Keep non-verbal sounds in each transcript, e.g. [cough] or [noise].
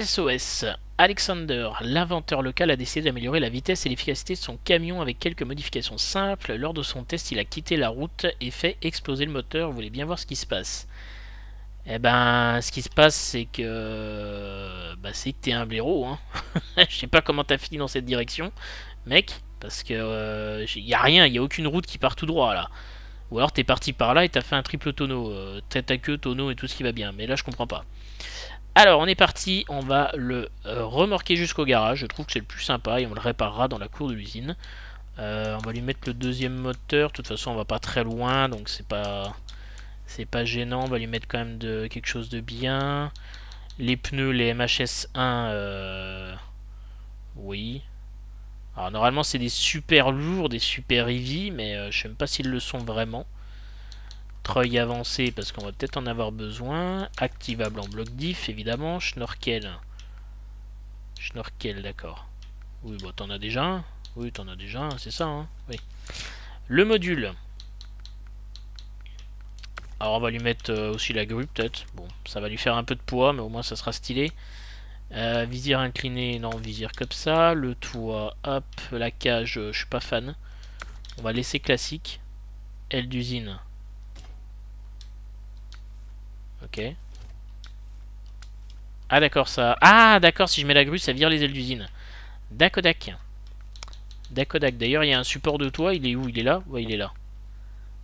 SOS. Alexander, l'inventeur local, a décidé d'améliorer la vitesse et l'efficacité de son camion avec quelques modifications simples. Lors de son test, il a quitté la route et fait exploser le moteur. Vous voulez bien voir ce qui se passe? Eh ben, ce qui se passe, c'est que... Bah, c'est que t'es un blaireau, hein. [laughs] Je sais pas comment t'as fini dans cette direction, mec, parce que... Euh, a rien, y a aucune route qui part tout droit, là. Ou alors t'es parti par là et t'as fait un triple tonneau. Euh, tête à queue, tonneau et tout ce qui va bien. Mais là, je comprends pas. Alors, on est parti, on va le euh, remorquer jusqu'au garage, je trouve que c'est le plus sympa, et on le réparera dans la cour de l'usine. Euh, on va lui mettre le deuxième moteur, de toute façon on va pas très loin, donc c'est pas c'est pas gênant, on va lui mettre quand même de quelque chose de bien. Les pneus, les MHS1, euh, oui. Alors normalement c'est des super lourds, des super heavy, mais je sais même pas s'ils le sont vraiment treuil avancé parce qu'on va peut-être en avoir besoin. Activable en bloc diff évidemment. Schnorkel. Schnorkel d'accord. Oui bon t'en as déjà un. Oui t'en as déjà un c'est ça hein Oui. Le module. Alors on va lui mettre euh, aussi la grue peut-être. Bon ça va lui faire un peu de poids mais au moins ça sera stylé. Euh, visière inclinée, non visière comme ça. Le toit, hop, la cage, euh, je suis pas fan. On va laisser classique. Aile d'usine, Ok. Ah d'accord, ça... Ah d'accord, si je mets la grue, ça vire les ailes d'usine. Dakodak. Dakodak. D'ailleurs, il y a un support de toit. Il est où? Il est là? Ouais, il est là.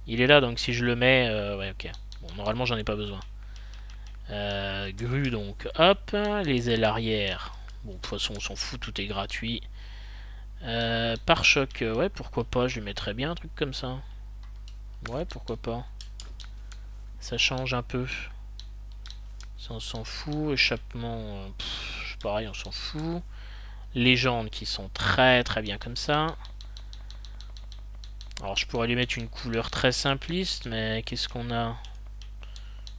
Il est là, donc si je le mets... Euh, ouais, ok. Bon, normalement, j'en ai pas besoin. Euh, grue, donc, hop. Les ailes arrière. Bon, de toute façon, on s'en fout, tout est gratuit. Euh, Pare-choc, ouais, pourquoi pas, je lui mettrais bien un truc comme ça. Ouais, pourquoi pas. Ça change un peu. On s'en fout. Échappement, pareil, on s'en fout. Légendes qui sont très très bien comme ça. Alors, je pourrais lui mettre une couleur très simpliste, mais qu'est-ce qu'on a?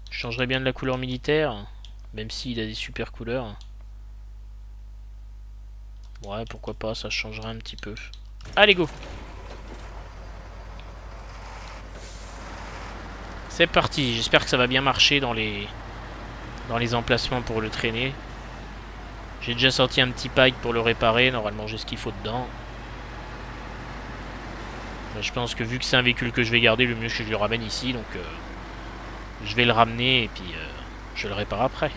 Je changerais bien de la couleur militaire, même s'il a des super couleurs. Ouais, pourquoi pas, ça changerait un petit peu. Allez, go C'est parti, j'espère que ça va bien marcher dans les dans les emplacements pour le traîner. J'ai déjà sorti un petit pike pour le réparer. Normalement, j'ai ce qu'il faut dedans. je pense que vu que c'est un véhicule que je vais garder, le mieux que je le ramène ici. Donc, euh, je vais le ramener et puis euh, je le répare après.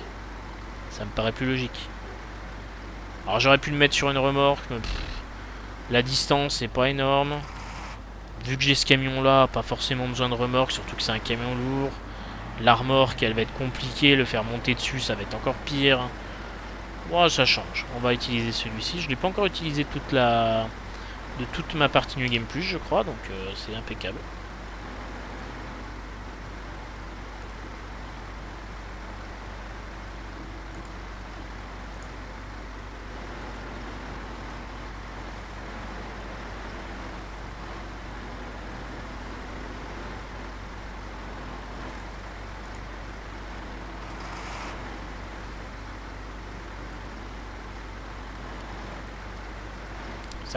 Ça me paraît plus logique. Alors, j'aurais pu le mettre sur une remorque. Mais, la distance n'est pas énorme. Vu que j'ai ce camion-là, pas forcément besoin de remorque, surtout que c'est un camion lourd. L'armor, qu'elle va être compliquée, le faire monter dessus, ça va être encore pire. Bon, ça change. On va utiliser celui-ci. Je l'ai pas encore utilisé toute la... de toute ma partie New Game Plus, je crois, donc euh, c'est impeccable.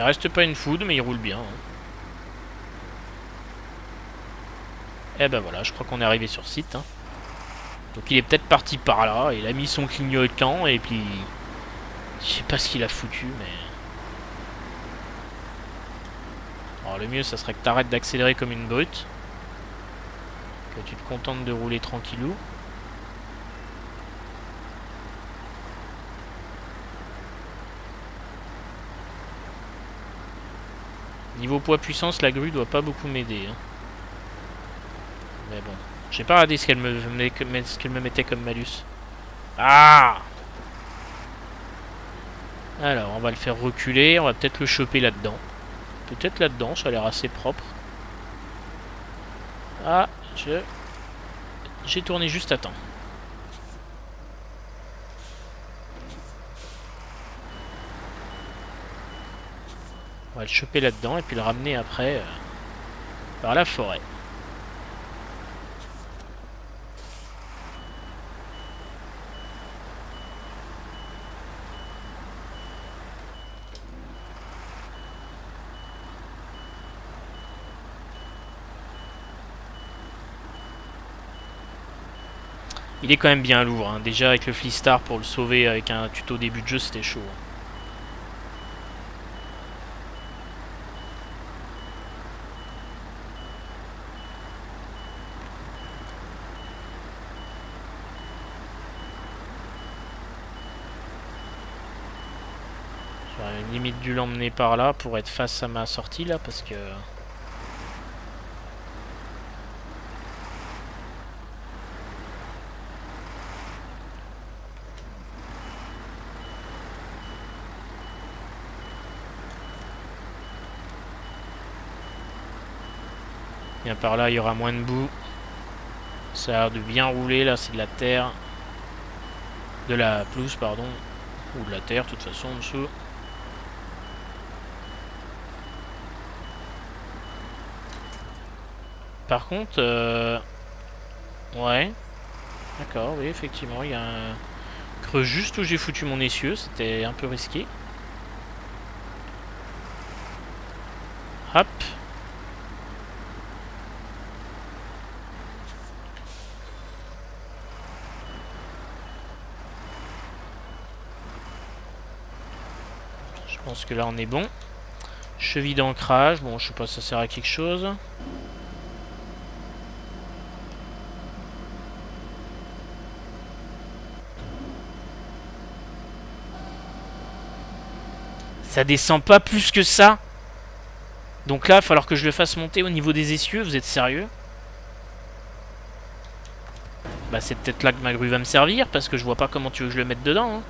Ça reste pas une food, mais il roule bien. Hein. Et eh ben voilà, je crois qu'on est arrivé sur site. Hein. Donc il est peut-être parti par là, il a mis son clignotant, et puis... Je sais pas ce qu'il a foutu, mais... Alors le mieux, ça serait que t'arrêtes d'accélérer comme une brute. Que tu te contentes de rouler tranquillou. Niveau poids puissance, la grue doit pas beaucoup m'aider. Hein. Mais bon. J'ai pas regardé ce qu'elle me, me mettait comme malus. Ah Alors, on va le faire reculer. On va peut-être le choper là-dedans. Peut-être là-dedans, ça a l'air assez propre. Ah, je... J'ai tourné juste à temps. Va le choper là-dedans et puis le ramener après euh, par la forêt. Il est quand même bien lourd. Hein. Déjà avec le Fleastar pour le sauver avec un tuto début de jeu, c'était chaud. Hein. J'aurais limite dû l'emmener par là pour être face à ma sortie là parce que... Bien par là, il y aura moins de boue. Ça a l'air de bien rouler, là, c'est de la terre. De la pelouse, pardon. Ou de la terre, de toute façon, en dessous. Par contre, euh... ouais. D'accord, oui, effectivement, il y a un creux juste où j'ai foutu mon essieu. C'était un peu risqué. Hop. pense que là on est bon. Cheville d'ancrage, bon je sais pas si ça sert à quelque chose. Ça descend pas plus que ça. Donc là, il va falloir que je le fasse monter au niveau des essieux. Vous êtes sérieux? Bah c'est peut-être là que ma grue va me servir. Parce que je vois pas comment tu veux que je le mette dedans. Hein.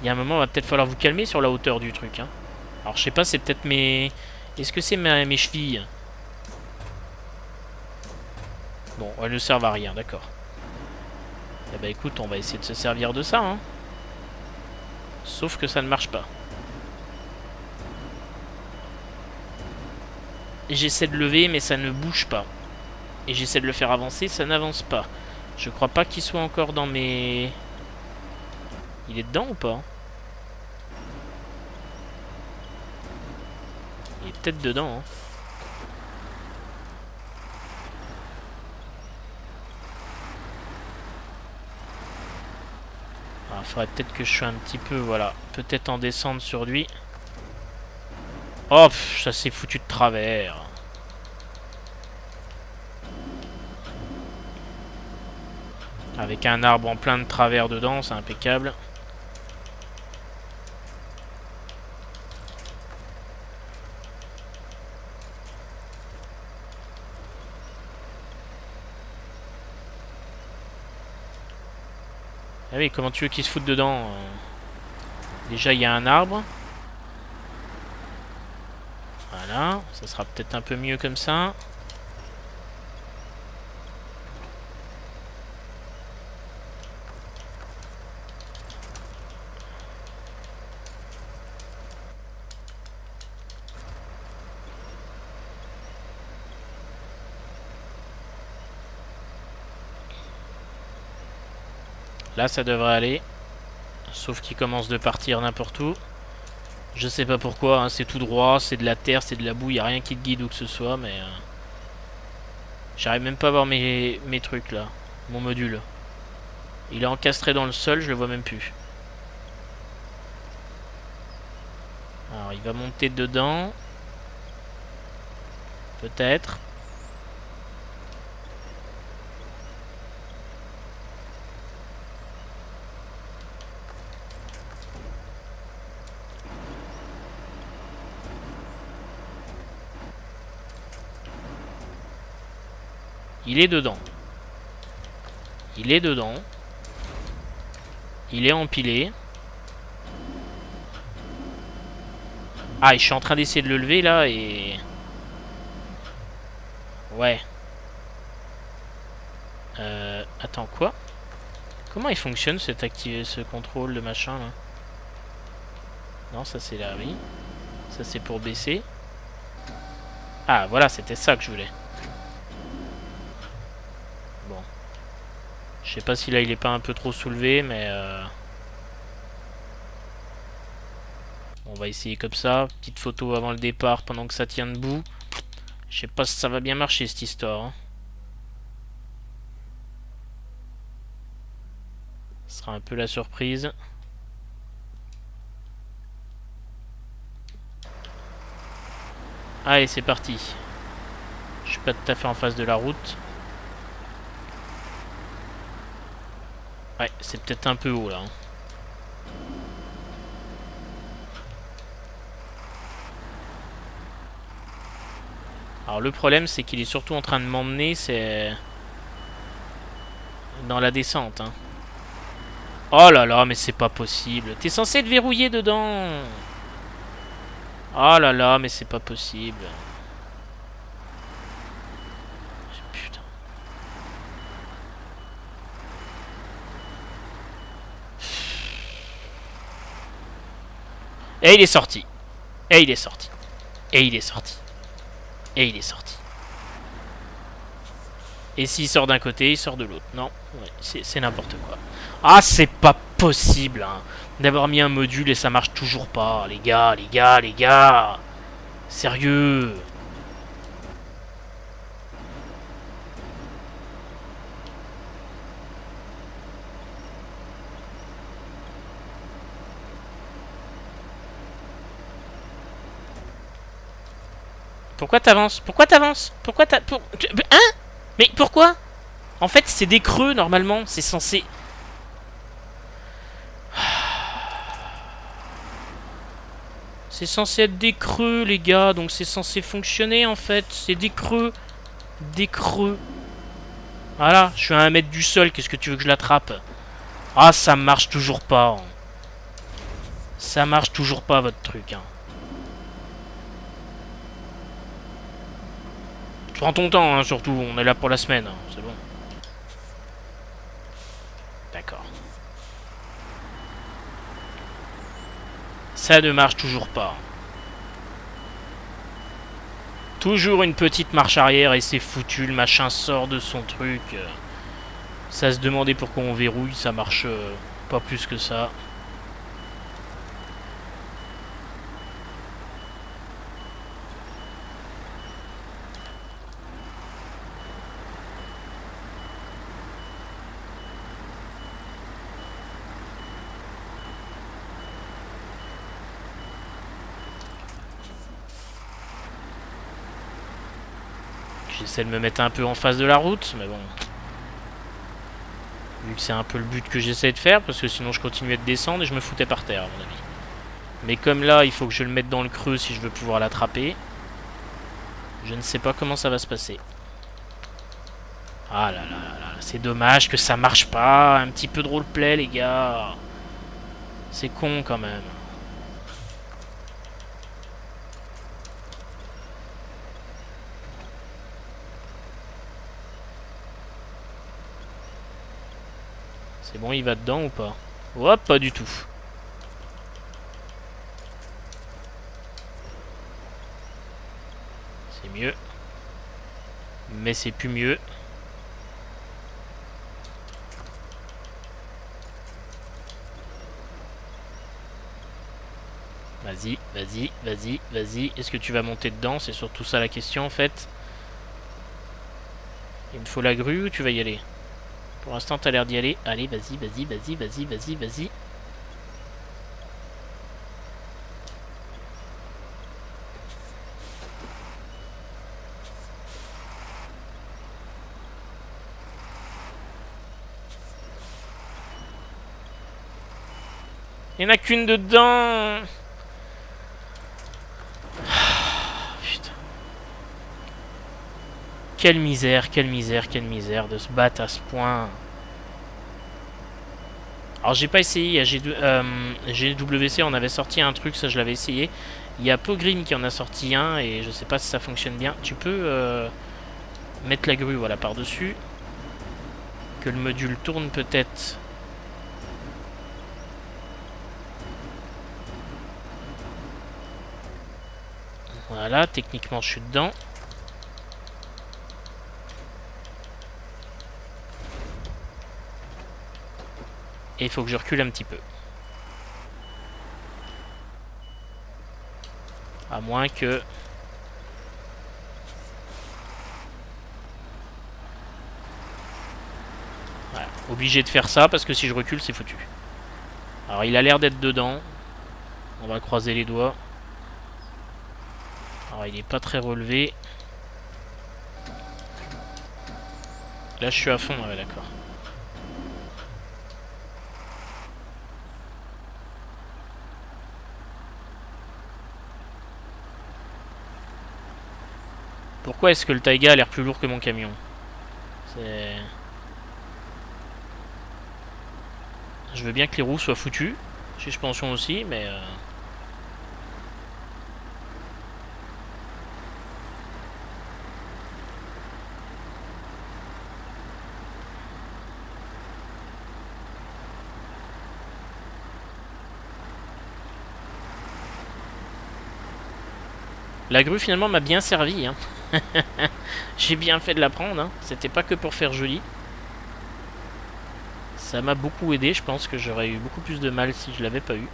Il y a un moment, il va peut-être falloir vous calmer sur la hauteur du truc. Hein. Alors, je sais pas, c'est peut-être mes... Est-ce que c'est mes, chevilles? Bon, elles ne servent à rien, d'accord. Eh bah écoute, on va essayer de se servir de ça. Hein. Sauf que ça ne marche pas. J'essaie de lever, mais ça ne bouge pas. Et j'essaie de le faire avancer, ça n'avance pas. Je crois pas qu'il soit encore dans mes... Il est dedans ou pas? Il est peut-être dedans. Hein. Il ah, faudrait peut-être que je sois un petit peu, voilà, peut-être en descendre sur lui. Oh, ça s'est foutu de travers. Avec un arbre en plein de travers dedans, c'est impeccable. Ah oui, comment tu veux qu'il se foute dedans euh? Déjà, il y a un arbre. Ça sera peut-être un peu mieux comme ça. Là, ça devrait aller. Sauf qu'il commence de partir n'importe où. Je sais pas pourquoi, hein, c'est tout droit, c'est de la terre, c'est de la boue, il a rien qui te guide ou que ce soit, mais... Euh, j'arrive même pas à voir mes, mes trucs là, mon module. Il est encastré dans le sol, je le vois même plus. Alors, il va monter dedans. Peut-être. Il est dedans. Il est dedans. Il est empilé. Ah, je suis en train d'essayer de le lever là et... Ouais. Euh, attends, quoi? Comment il fonctionne cet activer ce contrôle de machin là? Non, ça c'est là, oui. Ça c'est pour baisser. Ah, voilà, c'était ça que je voulais. Je sais pas si là il est pas un peu trop soulevé, mais... Euh, on va essayer comme ça. Petite photo avant le départ pendant que ça tient debout. Je sais pas si ça va bien marcher cette histoire. Hein. Ce sera un peu la surprise. Allez, c'est parti. Je suis pas tout à fait en face de la route. Ouais, c'est peut-être un peu haut là. Hein. Alors le problème c'est qu'il est surtout en train de m'emmener, c'est dans la descente. Hein. Oh là là, mais c'est pas possible. T'es censé être verrouillé dedans. Oh là là, mais c'est pas possible. Et il est sorti. Et il est sorti. Et il est sorti. Et il est sorti. Et s'il sort d'un côté, il sort de l'autre. Non, c'est n'importe quoi. Ah, c'est pas possible hein, d'avoir mis un module et ça marche toujours pas. Les gars, les gars, les gars. Sérieux. Pourquoi t'avances? Pourquoi t'avances? Pourquoi t'as... Pour... Hein? Mais pourquoi? En fait, c'est des creux, normalement. C'est censé... [sighs] C'est censé être des creux, les gars. Donc c'est censé fonctionner, en fait. C'est des creux. Des creux. Voilà, je suis à un mètre du sol. Qu'est-ce que tu veux que je l'attrape? Ah, ça marche toujours pas. Hein. Ça marche toujours pas, votre truc. Hein. Prends ton temps, hein, surtout. On est là pour la semaine. Hein, c'est bon. D'accord. Ça ne marche toujours pas. Toujours une petite marche arrière et c'est foutu. Le machin sort de son truc. Ça se demandait pourquoi on verrouille. Ça marche euh, pas plus que ça. J'essaie de me mettre un peu en face de la route, mais bon. Vu que c'est un peu le but que j'essaie de faire, parce que sinon je continuais de descendre et je me foutais par terre, à mon avis. Mais comme là, il faut que je le mette dans le creux si je veux pouvoir l'attraper. Je ne sais pas comment ça va se passer. Ah là là là là, c'est dommage que ça marche pas. Un petit peu de roleplay, les gars. C'est con quand même. C'est bon, il va dedans ou pas Hop, pas du tout. C'est mieux. Mais c'est plus mieux. Vas-y, vas-y, vas-y, vas-y. Est-ce que tu vas monter dedans? C'est surtout ça la question en fait. Il me faut la grue ou tu vas y aller pour l'instant, t'as l'air d'y aller. Allez, vas-y, vas-y, vas-y, vas-y, vas-y, vas-y. Il n'y en a qu'une dedans Quelle misère, quelle misère, quelle misère de se battre à ce point. Alors j'ai pas essayé, à GWC on avait sorti un truc, ça je l'avais essayé. Il y a Pogreen qui en a sorti un et je sais pas si ça fonctionne bien. Tu peux euh, mettre la grue voilà par dessus. Que le module tourne peut-être. Voilà, techniquement je suis dedans. Et il faut que je recule un petit peu. À moins que... Voilà. Obligé de faire ça parce que si je recule, c'est foutu. Alors il a l'air d'être dedans. On va croiser les doigts. Alors il est pas très relevé. Là je suis à fond, ouais d'accord. Pourquoi est-ce que le Taiga a l'air plus lourd que mon camion C'est... Je veux bien que les roues soient foutues. Suspension aussi, mais... Euh... La grue finalement m'a bien servi. Hein. [laughs] J'ai bien fait de la prendre. Hein. C'était pas que pour faire joli. Ça m'a beaucoup aidé. Je pense que j'aurais eu beaucoup plus de mal si je l'avais pas eu.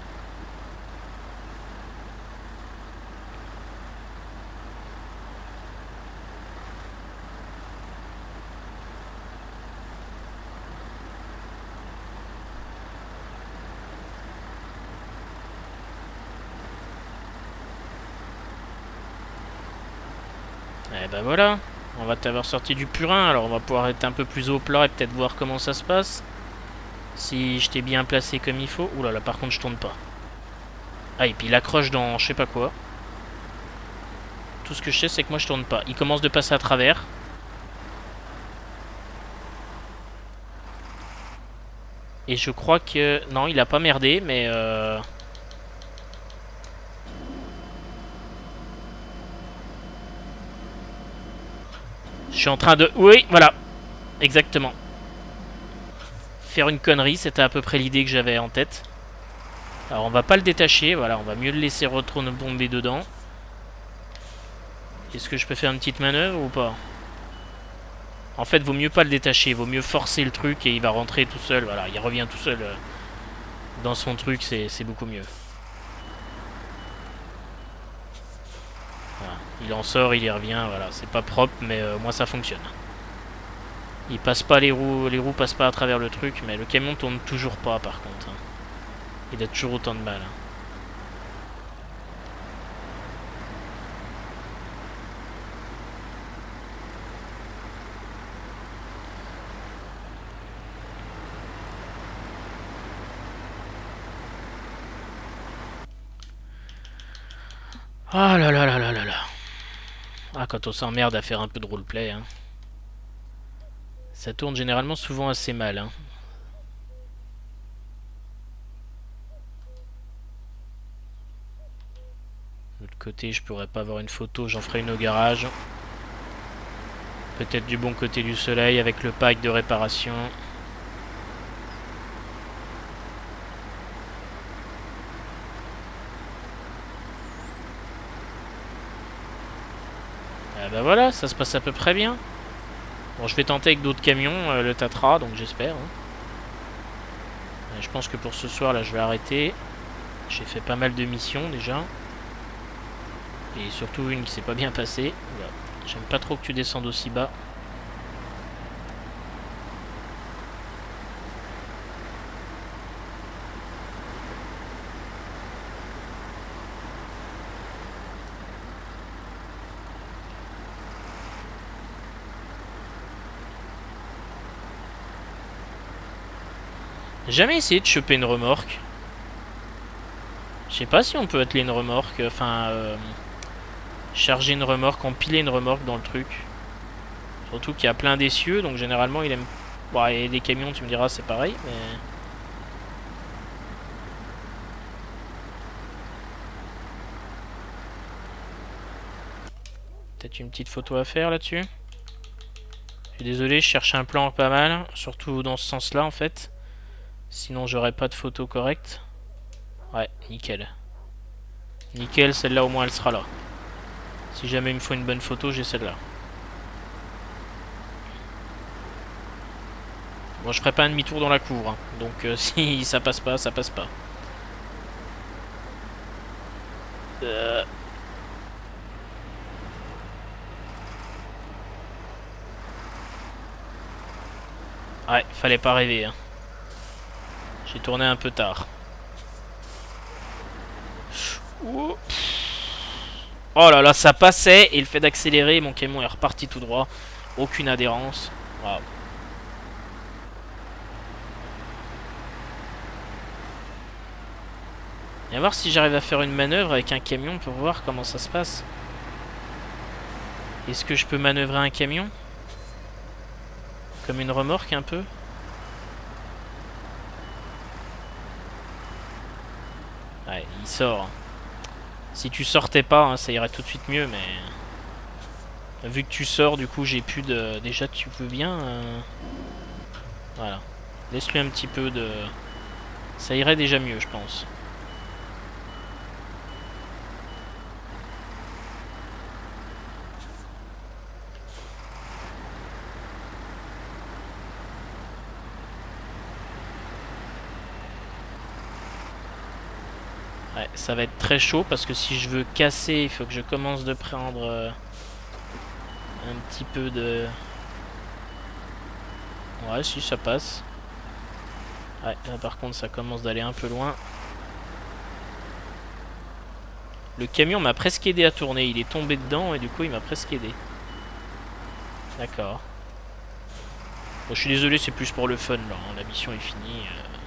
Eh ben voilà, on va t'avoir sorti du purin, alors on va pouvoir être un peu plus au plat et peut-être voir comment ça se passe. Si je t'ai bien placé comme il faut. Ouh là par contre je tourne pas. Ah et puis il accroche dans je sais pas quoi. Tout ce que je sais c'est que moi je tourne pas. Il commence de passer à travers. Et je crois que... Non, il a pas merdé, mais... Euh... Je suis en train de... Oui, voilà. Exactement. Faire une connerie, c'était à peu près l'idée que j'avais en tête. Alors on va pas le détacher, voilà, on va mieux le laisser retourner dedans. Est-ce que je peux faire une petite manœuvre ou pas? En fait, vaut mieux pas le détacher, vaut mieux forcer le truc et il va rentrer tout seul, voilà, il revient tout seul euh, dans son truc, c'est beaucoup mieux. Il en sort, il y revient, voilà. C'est pas propre, mais euh, moi ça fonctionne. Il passe pas les roues, les roues passent pas à travers le truc, mais le camion tourne toujours pas par contre. Hein. Il a toujours autant de mal. Hein. Ah là là là là là là. Ah, quand on s'emmerde à faire un peu de roleplay. Hein. Ça tourne généralement souvent assez mal. Hein. De l'autre côté, je pourrais pas avoir une photo, j'en ferai une au garage. Peut-être du bon côté du soleil avec le pack de réparation. bah voilà, ça se passe à peu près bien. Bon, je vais tenter avec d'autres camions, euh, le Tatra, donc j'espère. Hein. Euh, je pense que pour ce soir, là, je vais arrêter. J'ai fait pas mal de missions, déjà. Et surtout une qui s'est pas bien passée. J'aime pas trop que tu descendes aussi bas. Jamais essayé de choper une remorque. Je sais pas si on peut atteler une remorque, enfin... Euh, charger une remorque, empiler une remorque dans le truc. Surtout qu'il y a plein d'essieux, donc généralement il aime... Bon, et des camions, tu me diras, c'est pareil, mais... Peut-être une petite photo à faire là-dessus. Je suis désolé, je cherche un plan pas mal, surtout dans ce sens-là en fait. Sinon, j'aurais pas de photo correcte. Ouais, nickel. Nickel, celle-là au moins elle sera là. Si jamais il me faut une bonne photo, j'ai celle-là. Bon, je ferai pas un demi-tour dans la cour. Hein. Donc euh, [laughs] si ça passe pas, ça passe pas. Euh... Ouais, fallait pas rêver. Hein. J'ai tourné un peu tard. Oh là là, ça passait et le fait d'accélérer, mon camion est reparti tout droit. Aucune adhérence. Waouh. Et voir si j'arrive à faire une manœuvre avec un camion pour voir comment ça se passe. Est-ce que je peux manœuvrer un camion? Comme une remorque un peu? Ouais, il sort. Si tu sortais pas, hein, ça irait tout de suite mieux, mais... Vu que tu sors, du coup, j'ai plus de... Déjà, tu veux bien... Euh, voilà. Laisse-lui un petit peu de... Ça irait déjà mieux, je pense. Ça va être très chaud parce que si je veux casser, il faut que je commence de prendre euh, un petit peu de... Ouais, si ça passe. Ouais, là par contre ça commence d'aller un peu loin. Le camion m'a presque aidé à tourner, il est tombé dedans et du coup il m'a presque aidé. D'accord. Bon, je suis désolé, c'est plus pour le fun là, hein. la mission est finie. Euh.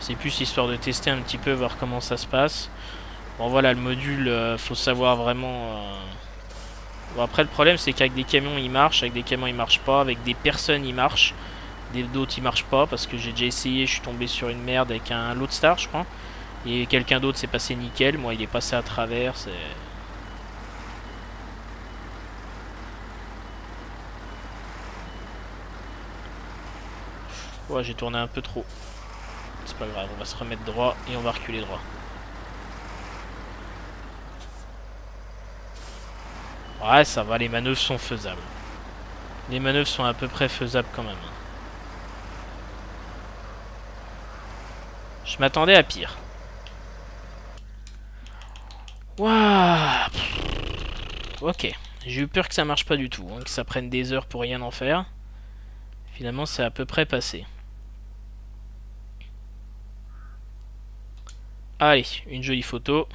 C'est plus histoire de tester un petit peu, voir comment ça se passe. Bon voilà, le module, euh, faut savoir vraiment... Euh, bon après le problème c'est qu'avec des camions il marche, avec des camions il marche pas, avec des personnes il marche. D'autres il marche pas parce que j'ai déjà essayé, je suis tombé sur une merde avec un Star je crois. Et quelqu'un d'autre s'est passé nickel, moi il est passé à travers, c'est... Ouais, j'ai tourné un peu trop. C'est pas grave, on va se remettre droit et on va reculer droit. Ouais, ça va, les manœuvres sont faisables. Les manœuvres sont à peu près faisables quand même. Je m'attendais à pire. Waouh Ok. J'ai eu peur que ça marche pas du tout, hein, que ça prenne des heures pour rien en faire. Finalement, c'est à peu près passé. Allez, une jolie photo.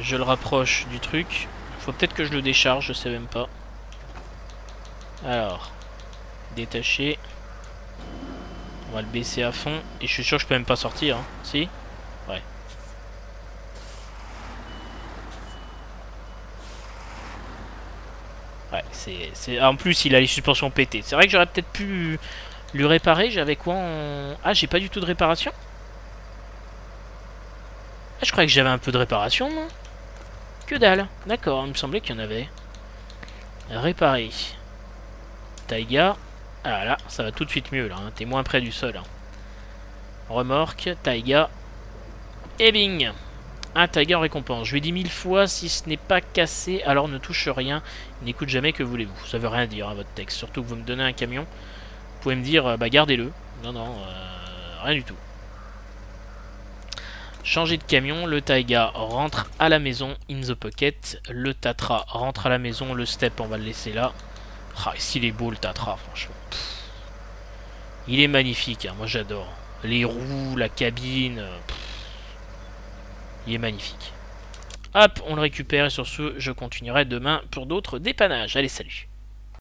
Je le rapproche du truc. Faut peut-être que je le décharge, je sais même pas. Alors, détacher. On va le baisser à fond. Et je suis sûr que je peux même pas sortir. Hein. Si? Ouais. Ouais, c'est... En plus, il a les suspensions pétées. C'est vrai que j'aurais peut-être pu lui réparer. J'avais quoi en... Ah, j'ai pas du tout de réparation? Ah, je croyais que j'avais un peu de réparation, Que dalle. D'accord, il me semblait qu'il y en avait. Réparer. Taiga. Ah là, ça va tout de suite mieux, là. Hein. T'es moins près du sol. Hein. Remorque, Taiga. Et bing Un Taiga en récompense. Je lui ai dit mille fois, si ce n'est pas cassé, alors ne touche rien. N'écoute jamais que voulez-vous. Ça veut rien dire, à hein, votre texte. Surtout que vous me donnez un camion. Vous pouvez me dire, euh, bah gardez-le. Non, non, euh, rien du tout. Changer de camion, le Taiga rentre à la maison, in the pocket. Le Tatra rentre à la maison, le Step on va le laisser là. Ah, s'il est beau le Tatra, franchement. Il est magnifique, hein, moi j'adore. Les roues, la cabine. Euh, il est magnifique. Hop, on le récupère et sur ce, je continuerai demain pour d'autres dépannages. Allez, salut